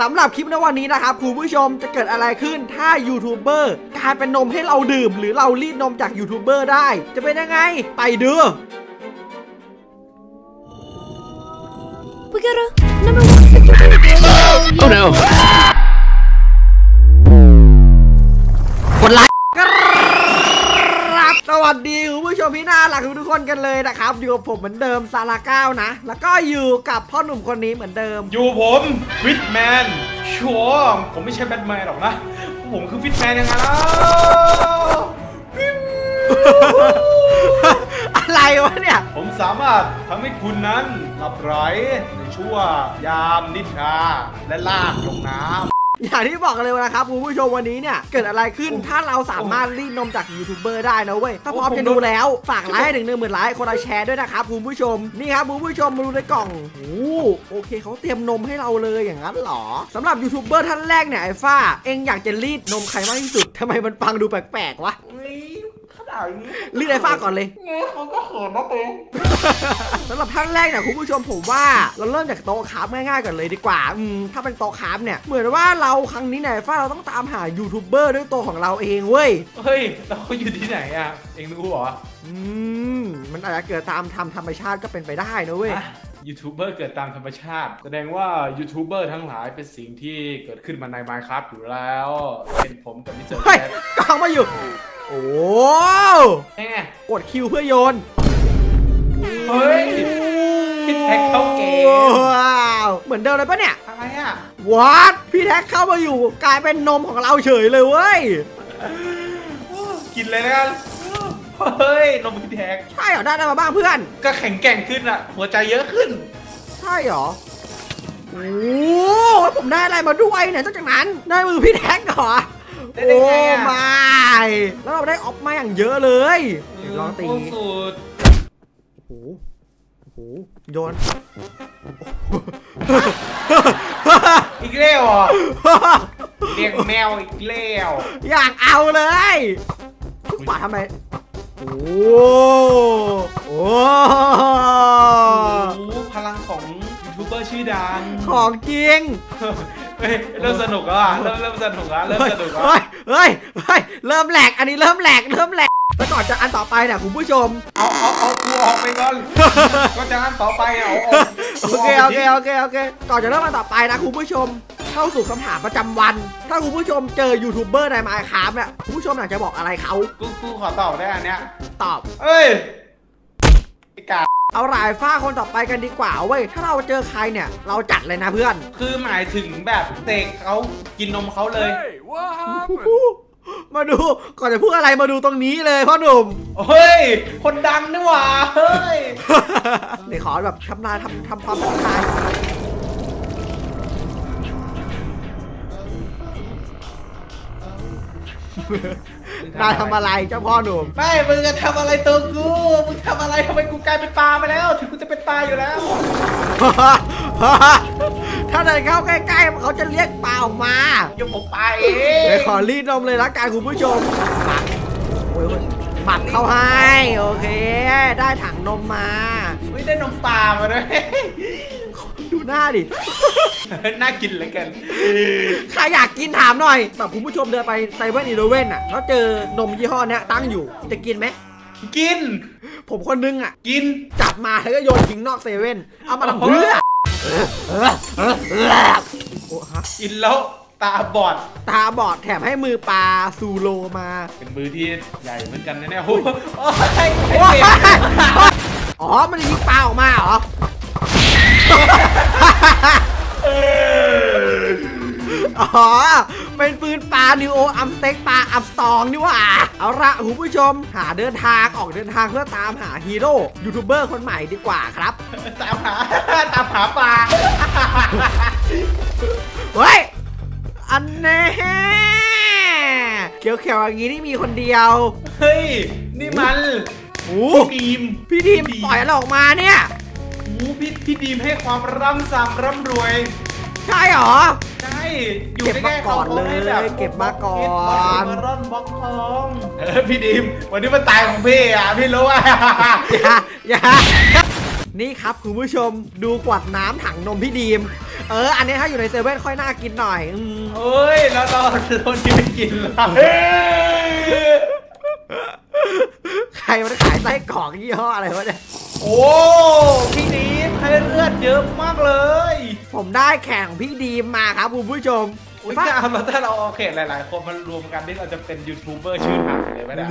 สำหรับคลิปในวันนี้นะครับคุณผู้ชมจะเกิดอะไรขึ้นถ้ายูทูบเบอร์กลายเป็นนมให้เราดื่ม หรือเรารีดนมจากยูทูบเบอร์ได้ จะเป็นยังไง ไปดู We got a number one victory. Oh no. วัสดีคุณผู้ชมพี่น่ารักทุกคนกันเลยนะครับอยู่กับผมเหมือนเดิมซาลาก้าวนะ แล้วก็อยู่กับพ่อหนุ่มคนนี้เหมือนเดิม อยู่ผมฟิตแมนชัวร์ผมไม่ใช่แบทแมนหรอกนะ ผมคือฟิตแมนยังไงล่ะอะไรวะเนี่ย ผมสามารถทำให้คุณนั้นหลับไหลในชั่วยามนิทราและลากลงน้ อย่างที่บอกกันเลยนะครับคุณผู้ชมวันนี้เนี่ยเกิดอะไรขึ้นถ้าเราสามารถรีดนมจากยูทูบเบอร์ได้นะเว้ยถ้าพร้อมจะดูแล้วฝากไลค์ให้ถึงหนึ่งหมื่นไลค์คนละแชร์ด้วยนะครับคุณผู้ชมนี่ครับคุณผู้ชมมาดูในกล่องโอ้โอเคเขาเตรียมนมให้เราเลยอย่างนั้นเหรอสำหรับยูทูบเบอร์ท่านแรกเนี่ยไอ้ฟ้า เองอยากจะรีดนมใครมากที่สุดทำไมมันฟังดูแปลกๆวะำนี่ขนาดนี้รีดไอ้ฟ้าก่อนเลย เนี่ยเขาก็เขินนะเองสำหรับท่านแรกเนี่ยคุณผู้ชมผมว่าเราเริ่มจากโต๊ะคราฟง่ายๆก่อนเลยดีกว่าอืมถ้าเป็นโต๊ะคราฟเนี่ยเหมือนว่าเราครั้งนี้เนี่ยฟ้าเราต้องตามหายูทูบเบอร์ด้วยตัวของเราเองเว้ยเฮ้ยแล้วเขาอยู่ที่ไหนอะ เองรู้เหรออืมมันอาจจะเกิดตามทำธรรมชาติก็เป็นไปได้นะเว้ย อะยูทูบเบอร์เกิดตามธรรมชาติ แสดงว่ายูทูบเบอร์ทั้งหลายเป็นสิ่งที่เกิดขึ้นมาใน Minecraft อยู่แล้ว เป็นผมกับมิสเตอร์เฮ้ยแคทกองมาอยู่ โอ้แน่กดคิวเพื่อโยน เฮ้ยพี่แท็กเข้าเกมว้าวเหมือนเดิมเลยปะเนี่ยอะไรอะวัดพี่แท็กเข้ามาอยู่กลายเป็นนมของเราเฉยเลยเว้ยกินเลยแล้วกันเฮ้ยนมพี่แท็กใช่เหรอได้อะไรมาบ้างเพื่อน ก็แข็งแกร่งขึ้นอะ หัวใจเยอะขึ้น ใช่เหรอโอ้แล้วผมได้อะไรมาด้วยเนี่ยจากนั้นได้มือพี่แท็กเหรอ ได้โอ้ได้ไงอะไม่แล้วเราได้ออฟมาอย่างเยอะเลยเดี๋ยวลองตี โคตรสุดโอ้โห โอ้โห โยน อีกแล้วเหรอเลี้ยงแมวอีกแล้วอยากเอาเลยทุกป่าทำไม โอ้โหโอ้โหพลังของยูทูบ เบอร์ชื่อดังของจริงเฮ้ยเริ่มสนุกแล้วอะเริ่มเริ่มสนุกแล้วเริ่มเฮ้ยสนุกแล้วเฮ้ยเฮ้ยเฮ้ยเริ่มแหลกอันนี้เริ่มแหลกเริ่มแหลกแล้วก่อนจะอันต่อไปเนี่ยคุณผู้ชมเอาเอาเอากูออกไปก่อนก็จะอันต่อไปอะเอาเอาโอเคโอเคโอเคโอเคก่อนจะเริ่มอันต่อไปนะคุณผู้ชมเข้าสู่คำถามประจำวัน ถ้าคุณผู้ชมเจอยูทูบเบอร์ในมายคราฟเนี่ยคุณผู้ชมอยากจะบอกอะไรเขากูกูขอตอบได้อันเนี้ยตอบ เอ้ยไอ้กา เอารายฟ้าคนต่อไปกันดีกว่าเว้ย ถ้าเราเจอใครเนี่ย เราจัดเลยนะเพื่อน คือหมายถึงแบบเตะเขากินนมเขาเลย มาดูก่อนจะพูดอะไรมาดูตรงนี้เลยพ่อหนุ่ม เฮ้ย คนดังนี่หว่า เฮ้ยเดี๋ยวขอแบบทำนายทำทำความทักทาย นายทำอะไรเจ้าพ่อหนุ่มไม่มึงจะทำอะไรตัวกูมึงทำอะไรทำไมกูกลายเป็นปลาไปแล้ว ถึงกูจะเป็นปลาอยู่แล้ว ถ้าเดินเข้าใกล้ๆเขาจะเรียกปลาออกมาเดี๋ยวผมปลาเอเดี๋ยวงขอรีดนมเลยละกันคุณผู้ชมหมักโอ้ยหมักเข้าให้โอเค ได้ถังนมมาไม่ได้นมปลามาด้วยดู หน้าดิ น่ากินเหลยกัน ใครอยากกินถามหน่อยแบบคุณผู้ชมเดินไปไซเว่นอีเลเว่นอะแล้วเจอนมยี่ห้อเนี้ยตั้งอยู่ จะกินไหม กิน ผมคนนึงอะ กิน จับมาแล้วก็โยนทิ้งนอกเซเว่น เอามาทำเพื่อโอ้ฮะกินแล้วตาบอด ตาบอดแถมให้มือปลาซูโลมา เป็นมือที่ใหญ่เหมือนกันนะเนี่ยโอ้ยโอ้ยไอ้โอ้ยเด็กอ๋อ มันจะยิงปลาออกมาเหรอ อ๋อ เป็นปืนปลานิโออัมสเต็กปลาอัมสตองนี่หว่า เอาละคุณผู้ชมหาเดินทางออกเดินทางเพื่อตามหาฮีโร่ยูทูบเบอร์คนใหม่ดีกว่าครับ ตามหา ตามหาปลา เฮ้ย อันแน่เขียวๆอย่างนี้นี่มีคนเดียว เฮ้ย นี่มันโอ้พี่ดีมพี่ทีมปล่อยอะไรออกมาเนี่ย โอ้พี่พี่ดีมให้ความร่ำซ้ำร่ำรวย ใช่เหรอ ใช่ อยู่เก็บใกล้มาๆก่อนขาให้แบบเลยเก็บมาก่อนเก็บมาร่อนบล็อกทองเออพี่ดีมวันนี้มันตายของพี่อะพี่รู้อะอย่าอย่านี่ครับคุณผู้ชมดูกวาดน้ำถังนมพี่ดีม เออ อันนี้ถ้าอยู่ในเซเว่นค่อยน่ากินหน่อยอืมเอ้ย แล้วเราคนที่ไม่กินล่ะ ใครมันขายไส้กรอกยี่ห้ออะไรวะเนี่ย โอ้พี่นี้ให้เลือดเยอะมากเลยผมได้แข่งพี่ดีมมาครับคุณผู้ชมอุ้ยกาวแล้วถ้าเราโอเคหลาย ๆ คนมันรวมกันนี่เราจะเป็นยูทูบเบอร์ชื่อถังเลยไหมเนี่ย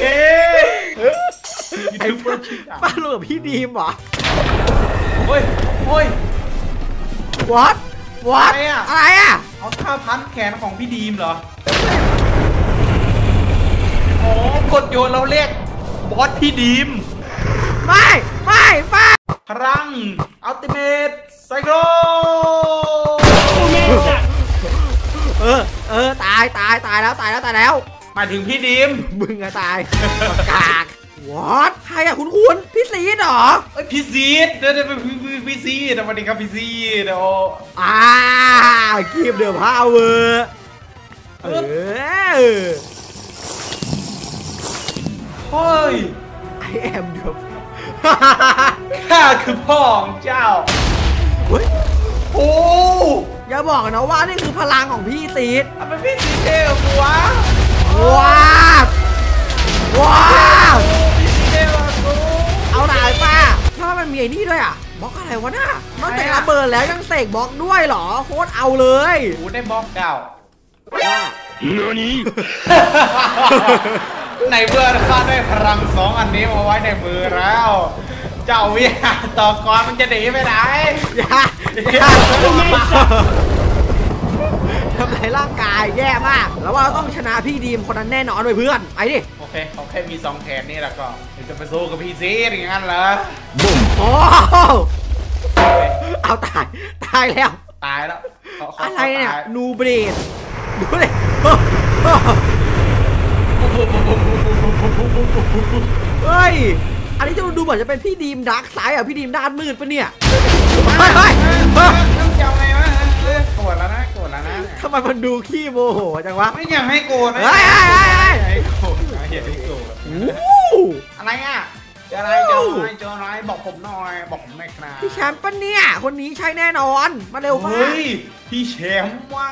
เอ๊ะยูทูบเบอร์ชื่อถังป้ารู้กับพี่ดีมเหรอโอ้ยโอ้ย what what อะไรอะอะไรอะเอาท่าพันแขนของพี่ดีมเหรอ อ๋อกดโยนเราเรียกบอสพี่ดีมไม่ไม่ไม่พลังอัลติเมทไซโคลเออ เออ ตายตายตายแล้วตายแล้วตายแล้วหมายถึงพี่ดีมมึงอะตายกาก what ใครอะคุณคุณพี่ซีดเหรอเอ้ยพี่ซีดเดี๋ยวเดี๋ยวพี่พี่พี่ซีดสวัสดีครับพี่ซีดเดี๋ยวอ่าคีบเดือพาวเวอร์เออเฮ้ ย I am เดือบข้าคือพ่อของเจ้า เฮ้ย โอ้อย่าบอกนะว่านี่คือพลังของพี่ซีดทำไมพี่ซีดเท่กว่ากูวะว้าวว้าวโอ้พี่ซีดเท่กว่ากูเอาหน่ายป้าถ้ามันมีไอ้นี่ด้วยอะบล็อกอะไรวะน่ะนอกจากระเบิดแล้วยังเสกบล็อกด้วยเหรอ โคตรเอาเลยกูได้บล็อกเก้าว่า ในเมื่อข้าได้พลังสองอันนี้มาไว้ในมือแล้ว เจ้าวิหารต่อกรมันจะหนีไปไหนอย่าอย่าทำลายร่างกายแย่มาก แล้วว่าเราต้องชนะพี่ดีมคนนั้นแน่นอนเลยเพื่อน ไปดิ โอเคเขาแค่มีสองแขนนี่แล้วก็เดี๋ยวจะไปสู้กับพี่ซีดอย่างนั้นเหรอโอ้เอาตาย ตายแล้ว ตายแล้วขาขาอะไรเนี่ยขาตานูเบรดดูเลย เฮ้ย อันนี้จะดูเหมือนจะเป็นพี่ดีมดาร์กไซด์อะพี่ดีมด้านมืดปะเนี่ยเฮ้ยเฮ้ยเฮ้ยต้องจะเอาไงวะเออโกรธแล้วนะโกรธแล้วนะทำไมมันดูขี้โมโหจังวะไม่อยากให้โกรธนะเฮ้ยเฮ้ยเฮ้ยเฮ้ยอย่าให้โกรธนะอย่าให้โกรธอู้อะไรอะเจออะไรเจออะไรเจออะไรบอกผมหน่อยบอกผมหน่อยครับพี่แชมป์ปะเนี่ยคนนี้ใช่แน่นอนมาเร็วฟ้าเฮ้ยพี่แชมป์ว่า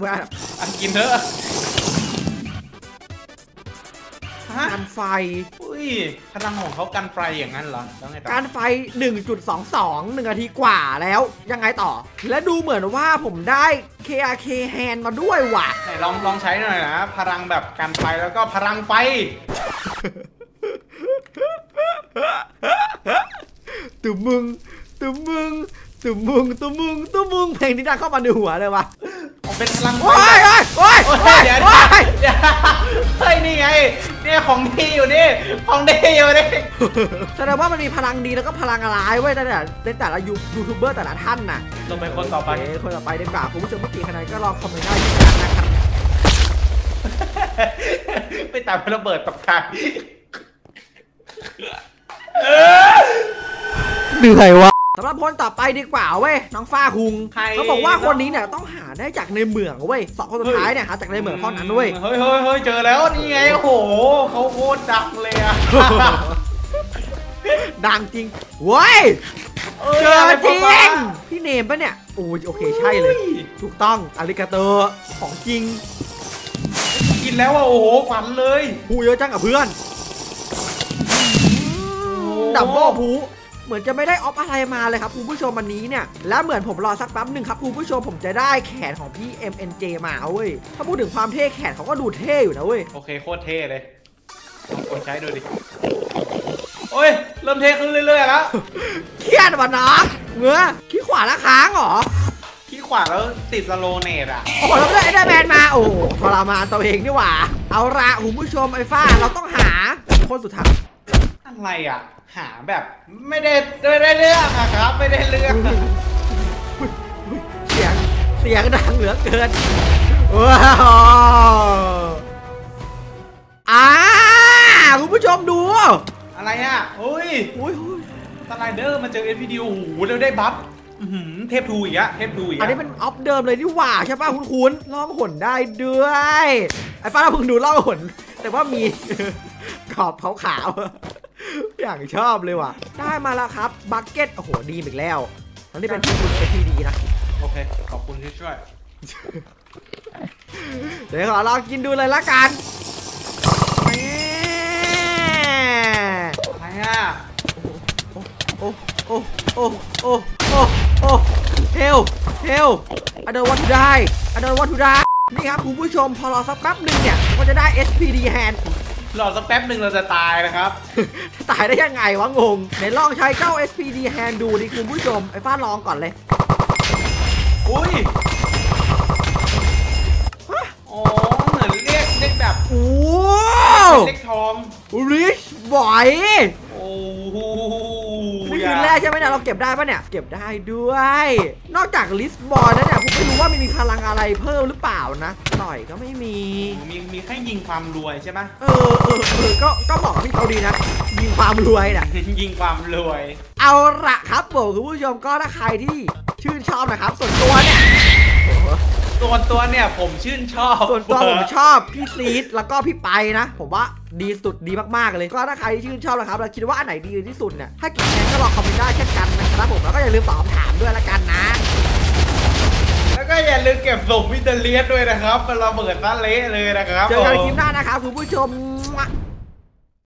เวลาอันกินเถอะฮะ การไฟอุ้ยพลังของเขากันไฟอย่างนั้นเหรอแล้วไงต่อการไฟ 1.22 1นาทีกว่าแล้วยังไงต่อ และดูเหมือนว่าผมได้ KRK hand มาด้วยว่ะไหนลองลองใช้หน่อยนะพลังแบบกันไฟแล้วก็พลังไฟตุ่มมึงตุ่มมึงตุ่มมึงตุ่มมึงตุ่มมึงเพลงที่ดังเข้ามาในหัวเลยว่ะ ผมเป็นพลังไฟโอ้ยโอ้ยโอ้ยโอ้โอ้ยยเดี๋ยวโอ้ยเดี๋ยวเฮ้ยนี่ไงเนี่ยของดีอยู่นี่ของดีอยู่นี่แสดงว่ามันมีพลังดีแล้วก็พลังร้ายเว้ยแต่ละในแต่ละยูยูทูบเบอร์แต่ละท่านน่ะลงไปคนต่อไปโเคคนต่อไปดีกว่าคุณผู้ชมเมื่อกี้คะแนนก็ลองคอมเมนต์ได้ที่กันนะครับไปตามระเบิดตกใจเหนื่อยวะ สำหรับคนต่อไปดีกว่าเว้ยน้องฟ้าคุงใครเขาบอกว่าคนนี้เนี่ยต้องหาได้จากในเหมืองเว้ยสองคนสุดท้ายเนี่ยหาจากในเหมืองเท่านั้นเว้ยเฮ้ยเฮ้ยเฮ้ยเจอแล้วนี่ไงโอ้โหเขาโคตรดังเลยอะดังจริงเว้ยเจอจริงพี่เนมปะเนี่ยโอ้ยโอเคใช่เลย ถูกต้องอาริกาโตของจริง กินแล้วอะโอ้โหฝันเลยพูเยอะจังกับเพื่อนดับเบิลพู เหมือนจะไม่ได้ออฟอะไรมาเลยครับคุณผู้ชมวันนี้เนี่ย และเหมือนผมรอสักแป๊บหนึ่งครับคุณผู้ชมผมจะได้แขนของพี่ MNJ มาเว้ย ถ้าพูดถึงความเท่แขนเขาก็ดูเท่อยู่นะเว้ย โอเคโคตรเท่เลยลองกดใช้ดูดิ โอ้ย เริ่มเท่ขึ้นเรื่อยๆแล้ว เครียดวะน้องเมื่อขี้ขวาละค้างเหรอขี้ขวาแล้วติดสโลเนตอะโอ้โหแล้วก็ได้ไอเดอร์แมนมาโอ้โหทรมานตัวเองนี่หว่า เอาละคุณผู้ชมไอ้ฟ้าเราต้องหาคนสุดท้าย อะไรอะ หาแบบไม่ได้ไม่ได้เรื่องอะครับ ไม่ได้เรื่องเสียงเสียงดังเหลือเกินว้าวอ่าคุณผู้ชมดู อะไรอะเฮ้ยอุ้ยอุ้ยสไลเดอร์มาเจอเอ็นพีดีโอ้โหแล้วได้บัฟเทพทูอีกอะเทพทูอีกอันนี้เป็นออฟเดิมเลยนี่หว่าใช่ป่ะคุณคุณล่องหนได้ด้วย ไอ้ป้าเราเพิ่งดูล่องหน แต่ว่ามี ขอบขาวๆ อย่างชอบเลยว่ะ ได้มาแล้วครับ บักเก็ต โอ้โห ดีอีกแล้วอันนี้เป็นที่คุณเป็นที่ดีนะ โอเค ขอบคุณที่ช่วย เดี๋ยวขอลองกินดูเลยละกันแหม่อะไรอะโอ้ โอ้ โอ้ โอ้ โอ้ โอ้เฮลเฮลอเดอร์วัตถุได้อเดอร์วัตถุได้นี่ครับคุณผู้ชมพอรอสักแป๊บหนึ่งเนี่ย ก็จะได้ SPD hand รอสักแป๊บหนึ่งเราจะตายนะครับ ตายได้ยังไงวะงงไหนลองใช้เจ้า SPD hand ดูดิคุณผู้ชม ไอ้ฟ้าลองก่อนเลย อุ้ยอ๋อเหมือนเรียกเรียกแบบโอ้เรียกทองริชบอยโอ้โหนี่ คือแรกใช่ไหมเนี่ยเราเก็บได้ปะเนี่ยเก็บได้ด้วย นอกจากลิสบอลแล้วเนี่ยผมไม่รู้ว่ามันมีพลังอะไรเพิ่มหรือเปล่านะต่อยก็ไม่มีมีมีแค่ยิงความรวยใช่ไหมเออเออเออก็ก็เหมาะกับพี่เขาดีนะ ยิงความรวยน่ะยิงความรวย เอาละครับผมคุณผู้ชมก็ถ้าใครที่ชื่นชอบนะครับส่วนตัวเนี่ยโอ้โห ตัวตัวเนี่ยผมชื่นชอบส่วนตัวผมชอบพี่ซีดแล้วก็พี่ไปนะ ผมว่าดีสุดดีมากๆเลย ก็ถ้าใครที่ชื่นชอบนะครับแล้วคิดว่าอันไหนดีที่สุดเนี่ยถ้ากินแนก็ลองคอมเมนต์ได้เช่นกันนะครับผมแล้วก็อย่าลืมตอบคำถามด้วยละกันนะ แล้วก็อย่าลืมเก็บส่งวิตาเลียสด้วยนะครับมันระเบิดซะเละเลยนะครับเจอกันผมคลิปหน้านะครับคุณผู้ชม